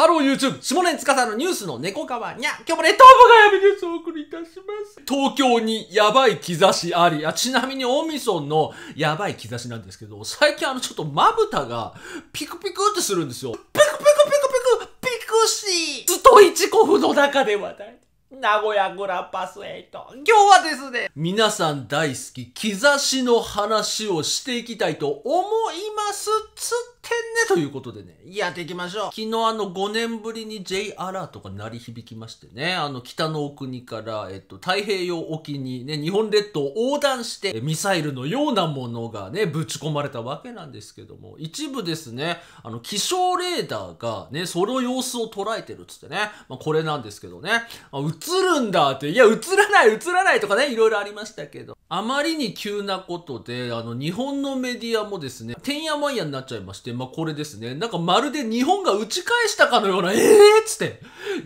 ハロー YouTube! 下根つかさのニュースの猫川にゃ今日もね、トーボがやめニュースをお送りいたします。東京にやばい兆しあり。あ、ちなみに大みそのやばい兆しなんですけど、最近あのちょっとまぶたがピクピクってするんですよ。ピクピクピクピクピクシーストイチコフの中で話題。名古屋グランパスエイト。今日はですね、皆さん大好き、兆しの話をしていきたいと思います。つってね、ということでね、やっていきましょう。昨日あの5年ぶりに J アラートが鳴り響きましてね、あの北の国から、えっと、太平洋沖にね、日本列島を横断して、ミサイルのようなものがね、ぶち込まれたわけなんですけども、一部ですね、あの、気象レーダーがね、その様子を捉えてるっつってね、まあ、これなんですけどね、あ映るんだって、いや、映らない、映らないとかね、いろいろありましたけど、あまりに急なことで、あの、日本のメディアもですね、てんやわんやになっちゃいまして、まあ、これですね、なんかまるで日本が打ち返したかのような、ええー、っつって、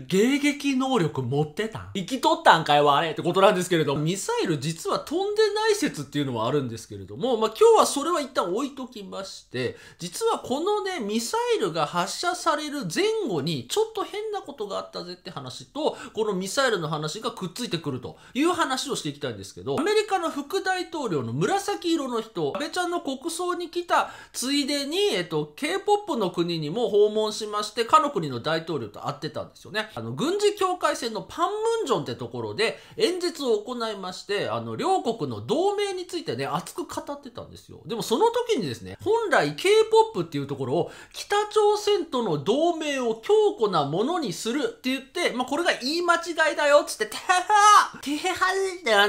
迎撃能力持ってたん？生きとったんかいわ、あれ？ってことなんですけれど、ミサイル実は飛んでない説っていうのはあるんですけれども、まあ、今日はそれは一旦置いときまして、実はこのね、ミサイルが発射される前後に、ちょっと変なことがあったぜって話と、このミサイルの話がくっついてくるという話をしていきたいんですけど、アメリカの副大統領の紫色の人、安倍ちゃんの国葬に来たついでに、えっと、と K-POP の国にも訪問しまして、かの国の大統領と会ってたんですよね。あの、軍事境界線のパンムンジョンってところで演説を行いまして、あの、両国の同盟についてね、熱く語ってたんですよ。でもその時にですね、本来 K-POP っていうところを北朝鮮との同盟を強固なものにするって言って、まあ、これが言い間違いだよっつって、てはては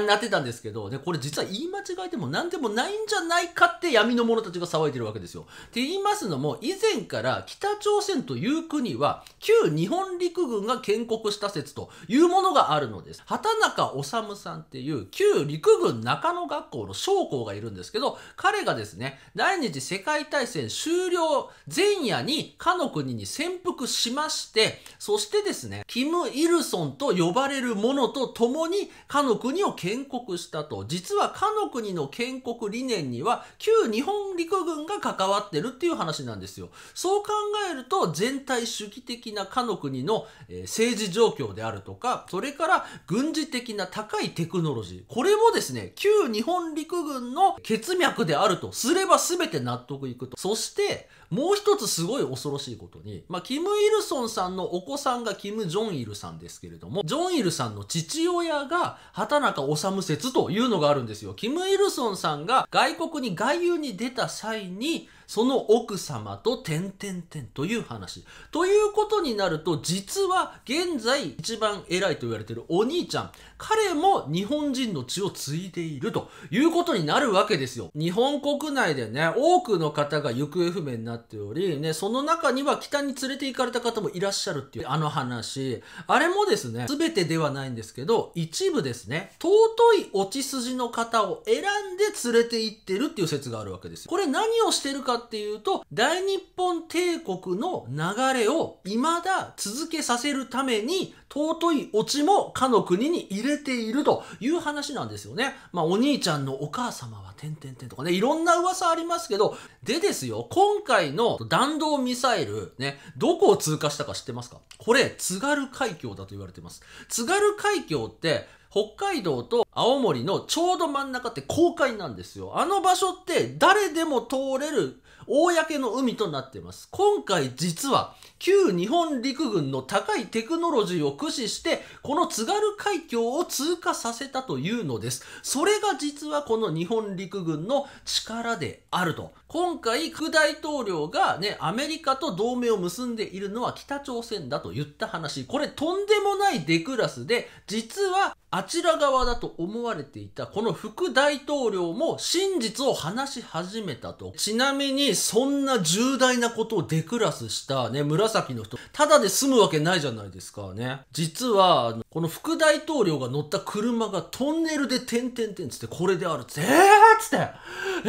ってなってたんですけど、で、これ実は言い間違いでも何でもないんじゃないかって闇の者たちが騒いでるわけですよ。って言いますのも、以前から北朝鮮という国は、旧日本陸軍が建国した説というものがあるのです。畑中治さんっていう旧陸軍中野学校の将校がいるんですけど、彼がですね、第二次世界大戦終了前夜にかの国に潜伏しまして、そしてですね、キム・イルソンと呼ばれる者と共にかの国を建国したと。実はかの国の建国理念には旧日本陸軍が関わってるっていう話話なんですよ。そう考えると全体主義的なかの国の、え政治状況であるとか、それから軍事的な高いテクノロジー。これもですね、旧日本陸軍の血脈であるとすれば全て納得いくと。そして、もう一つすごい恐ろしいことに、まあ、キム・イルソンさんのお子さんがキム・ジョンイルさんですけれども、ジョンイルさんの父親が畑中治説というのがあるんですよ。キム・イルソンさんが外国に外遊に出た際に、その奥様と点々点という話。ということになると、実は現在一番偉いと言われているお兄ちゃん、彼も日本人の血を継いでいるということになるわけですよ。日本国内でね、多くの方が行方不明になっており、ね、その中には北に連れて行かれた方もいらっしゃるっていうあの話。あれもですね、全てではないんですけど、一部ですね、尊い落ち筋の方を選んで連れて行ってるっていう説があるわけですよ。これ何をしてるかっていうと、大日本帝国の流れを未だ続けさせるために、尊いオチもかの国に入れているという話なんですよね。まあ、お兄ちゃんのお母様は、てんてんてんとかね、いろんな噂ありますけど、でですよ、今回の弾道ミサイル、ね、どこを通過したか知ってますか？これ、津軽海峡だと言われてます。津軽海峡って、北海道と青森のちょうど真ん中って公海なんですよ。あの場所って誰でも通れる公の海となっています。今回実は旧日本陸軍の高いテクノロジーを駆使してこの津軽海峡を通過させたというのです。それが実はこの日本陸軍の力であると。今回副大統領がね、アメリカと同盟を結んでいるのは北朝鮮だと言った話。これとんでもないデクラスで、実はあちら側だと思われていたこの副大統領も真実を話し始めたと。ちなみにそんな重大なことをデクラスしたね、紫の人、ただで済むわけないじゃないですかね。実は、この副大統領が乗った車がトンネルで点々点つってこれであるっつって、えーっつって、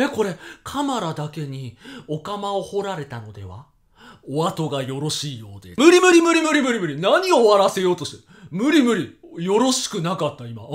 え、これ、カマラだけにお釜を掘られたのでは？お後がよろしいようで。無理無理無理無理無理無理。何を終わらせようとして？る無理無理。よろしくなかった今。あ、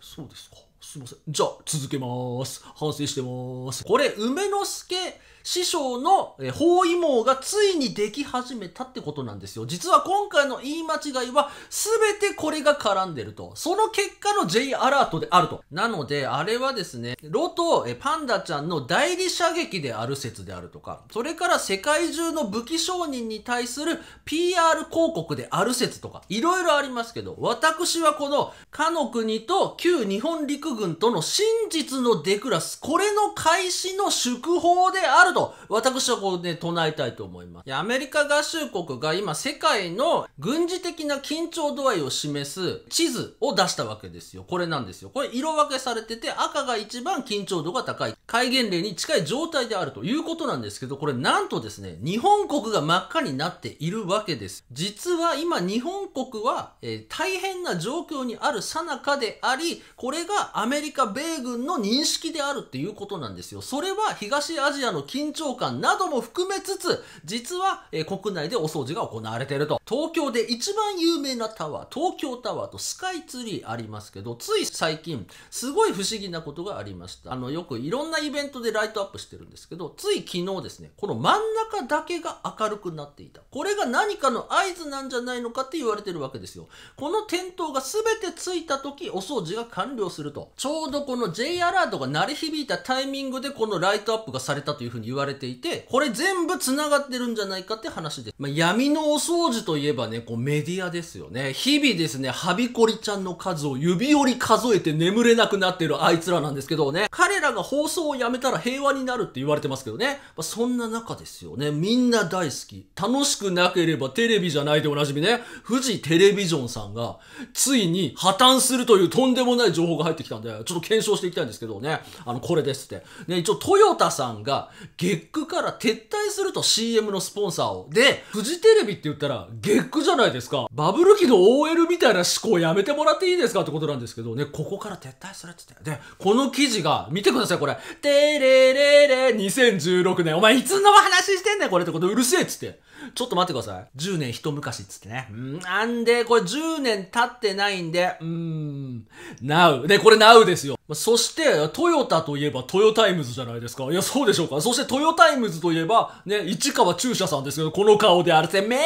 そうですか。すいません。じゃあ、続けます。反省してます。これ、梅之助師匠のえ包囲網がついにでき始めたってことなんですよ。実は今回の言い間違いは全てこれが絡んでると。その結果の J アラートであると。なので、あれはですね、ロとえパンダちゃんの代理射撃である説であるとか、それから世界中の武器商人に対する PR 広告である説とか、いろいろありますけど、私はこの、かの国と旧日本陸軍との真実のデクラス、これの開始の祝報であると、私はこうね、唱えたいと思います。アメリカ合衆国が今世界の軍事的な緊張度合いを示す地図を出したわけですよ。これなんですよ。これ色分けされてて赤が一番緊張度が高い。戒厳令に近い状態であるということなんですけど、これなんとですね、日本国が真っ赤になっているわけです。実は今日本国は、えー大変な状況にある最中であり、これがアメリカ米軍の認識であるっていうことなんですよ。それは東アジアの緊緊張感なども含めつつ、実は、え国内でお掃除が行われていると。東京で一番有名なタワー、東京タワーとスカイツリーありますけど、つい最近、すごい不思議なことがありました。あの、よくいろんなイベントでライトアップしてるんですけど、つい昨日ですね、この真ん中だけが明るくなっていた。これが何かの合図なんじゃないのかって言われてるわけですよ。この点灯が全てついた時、お掃除が完了すると。ちょうどこの J アラートが鳴り響いたタイミングでこのライトアップがされたというふうに言われていて、これ全部繋がってるんじゃないかって話です。まあ、闇のお掃除といえばね、こうメディアですよね。日々ですね、ハビコリちゃんの数を指折り数えて眠れなくなってるあいつらなんですけどね、彼らが放送をやめたら平和になるって言われてますけどね、まあ、そんな中ですよね、みんな大好き。楽しくなければテレビじゃないでおなじみね、富士テレビジョンさんが、ついに破綻するというとんでもない情報が入ってきたんで、ちょっと検証していきたいんですけどね、あの、これですって。ね、一応トヨタさんが、月9から撤退すると CM のスポンサーを。で、フジテレビって言ったら、月9じゃないですか。バブル期の OL みたいな思考やめてもらっていいですかってことなんですけどね、ここから撤退するって言って。で、この記事が、見てください、これ。てれれれ、2016年。お前、いつの話してんねん、これってことうるせえっつって。ちょっと待ってください。10年一昔っつってね。うん、なんで、これ10年経ってないんで、うーん、Now。ね、これ Now ですよ。そして、トヨタといえばトヨタイムズじゃないですか。いや、そうでしょうか。そしてトヨタイムズといえば、ね、市川中車さんですけど、この顔であれって、メ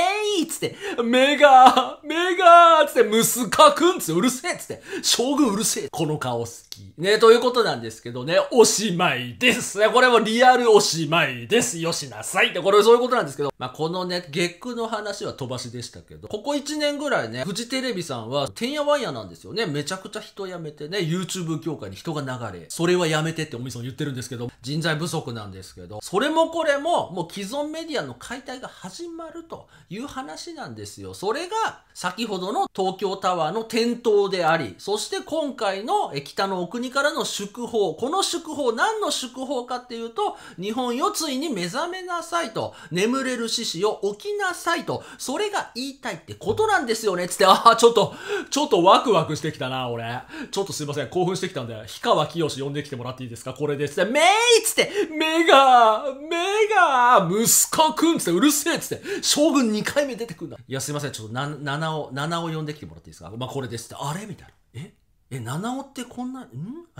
イつって、メガーメガーつって、ムスカくんつって、うるせえつって、将軍うるせえ。この顔好き。ね、ということなんですけどね、おしまいです。ね、これもリアルおしまいです。よしなさいって、これそういうことなんですけど、まあ、このね、月9の話は飛ばしでしたけど、ここ1年ぐらいね、フジテレビさんは、てんやわんやなんですよね。めちゃくちゃ人辞めてね、YouTube 業界に人が流れ、それはやめてっておみそん言ってるんですけど、人材不足なんですけど、それもこれも、もう既存メディアの解体が始まるという話なんですよ。それが、先ほどの東京タワーの点灯であり、そして今回の北のお国からの祝報。この祝報、何の祝報かっていうと、日本よついに目覚めなさいと、眠れる獅子よ起きなさいと、それが言いたいってことなんですよね、つって、ああ、ちょっと、ちょっとワクワクしてきたな、俺。ちょっとすいません、興奮してきたんで、氷川きよし呼んできてもらっていいですか？これで。すって、メイ！つって、メガーメガ息子くん！つって、うるせえ！つって、将軍2回目出てくんだ。いや、すいません、ちょっとな、七を、七を呼んできてもらっていいですか？まあ、これで。すって、あれ？みたいな。え？え、七尾ってこんな、ん？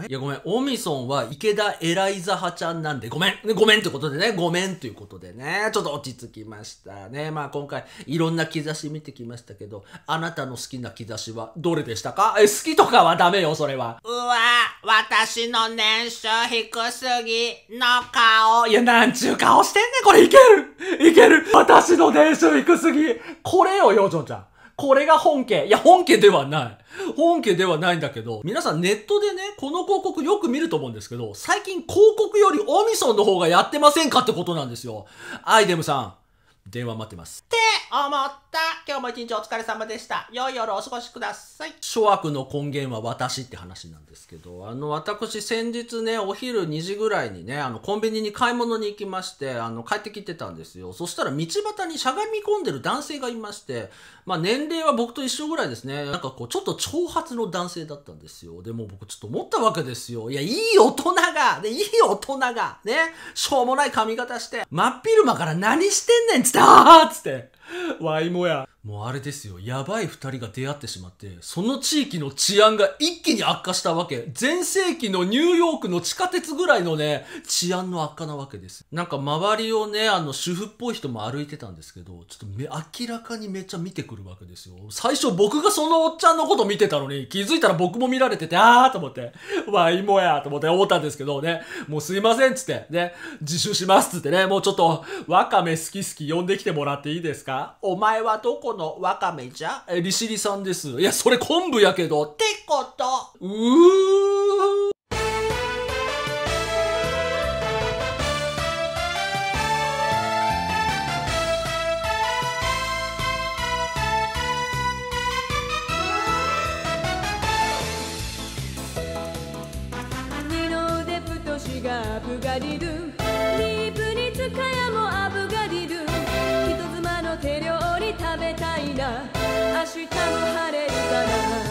え？いや、ごめん。オミソンは池田エライザ派ちゃんなんで、ごめん。ねごめんってことでね、ごめんということでね、ちょっと落ち着きましたね。まあ今回、いろんな兆し見てきましたけど、あなたの好きな兆しはどれでしたか？え、好きとかはダメよ、それは。うわ、私の年収低すぎの顔。いや、なんちゅう顔してんねん、これいけるいける私の年収低すぎこれよ、ようちょんちゃん。これが本家。いや、本家ではない。本家ではないんだけど、皆さんネットでね、この広告よく見ると思うんですけど、最近広告よりオミソンの方がやってませんかってことなんですよ。アイデムさん、電話待ってます。てー思った。今日も一日お疲れ様でした。良い夜お過ごしください。諸悪の根源は私って話なんですけど、あの、私先日ね、お昼2時ぐらいにね、あの、コンビニに買い物に行きまして、あの、帰ってきてたんですよ。そしたら道端にしゃがみ込んでる男性がいまして、まあ、年齢は僕と一緒ぐらいですね。なんかこう、ちょっと長髪の男性だったんですよ。でも僕ちょっと思ったわけですよ。いや、いい大人が、ね、いい大人が、ね、しょうもない髪型して、真っ昼間から何してんねんつって、あーつって。ワイもや。もうあれですよ。やばい二人が出会ってしまって、その地域の治安が一気に悪化したわけ。前世紀のニューヨークの地下鉄ぐらいのね、治安の悪化なわけです。なんか周りをね、あの主婦っぽい人も歩いてたんですけど、ちょっとめ明らかにめっちゃ見てくるわけですよ。最初僕がそのおっちゃんのこと見てたのに、気づいたら僕も見られてて、あーと思って、わいもやと思って思ったんですけどね、もうすいませんっつって、ね、自首しますっつってね、もうちょっと、わかめ好き好き呼んできてもらっていいですか？お前はどこのワカメじゃえ、利尻さんです。いや、それ昆布やけど。ってことうー。リルリープにツカヤもアブガリル人妻の手料晴れるから。